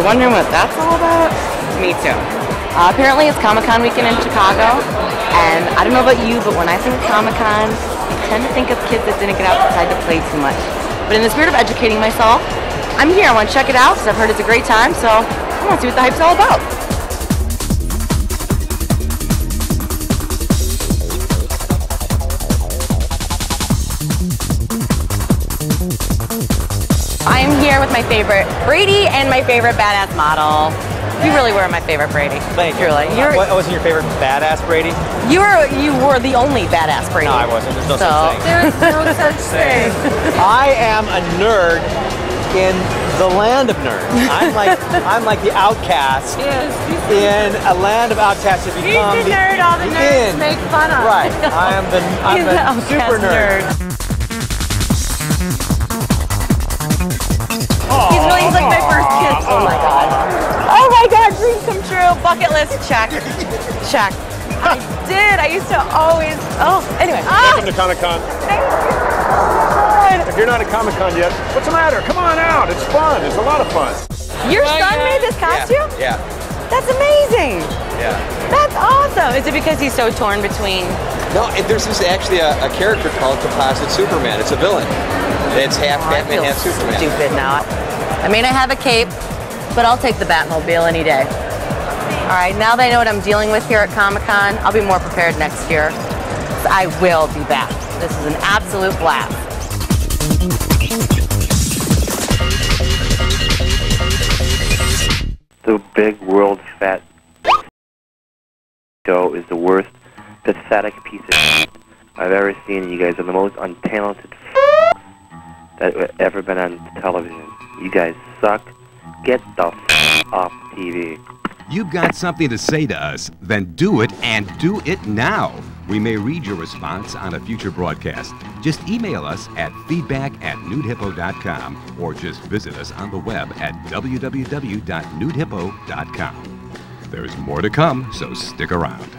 wondering what that's all about? Me too. Uh, apparently it's Comic-Con weekend in Chicago, and I don't know about you, but when I think of Comic-Con, I tend to think of kids that didn't get outside to play too much. But in the spirit of educating myself, I'm here. I want to check it out because I've heard it's a great time, so I want to see what the hype's all about. Here with my favorite Brady and my favorite badass model. You really were my favorite Brady. Thank you. Truly. You're, What wasn't your favorite badass Brady? you were you were the only badass Brady. No, I wasn't. There's no So- such thing. There is no such thing. I am a nerd in the land of nerds. I'm like I'm like the outcast Yes, in a land of outcasts. Have he's become the nerd all the the nerds in. make fun of. Right. I am the I'm He's the, the super nerd. He's come. Bucket list check. Check. I did. I used to always. Oh, anyway. Ah, Welcome to Comic Con. thank you. God. If you're not at Comic Con yet, what's the matter? Come on out. It's fun. It's a lot of fun. Your son made this costume? Yeah. That's amazing. Yeah. That's awesome. Is it because he's so torn between? No, it, there's this actually a, a character called Composite Superman. It's a villain. It's half Oh, I Batman, feel half Superman. stupid now. I mean, I have a cape, but I'll take the Batmobile any day. All right, now that I know what I'm dealing with here at Comic Con, I'll be more prepared next year. I will be back. This is an absolute blast. the big world fat show is the worst pathetic piece of I've ever seen. You guys are the most untalented that ever been on television. You guys suck. Get the off TV. You've got something to say to us, then do it and do it now. We may read your response on a future broadcast. Just email us at feedback at nudehippo.com or just visit us on the web at www.nudehippo.com. There's more to come, so stick around.